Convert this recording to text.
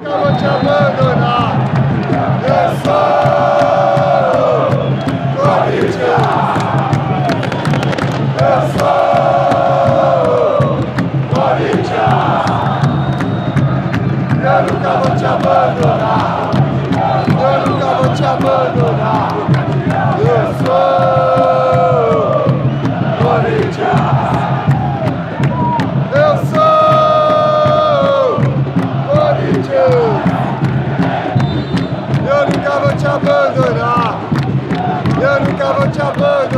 Nunca vou te abandonar. Eu sou Corinthians. Eu sou Corinthians. Eu nunca vou te abandonar. Eu nunca vou te abandonar. Eu nunca vou te abandonar. Eu nunca vou te abandonar.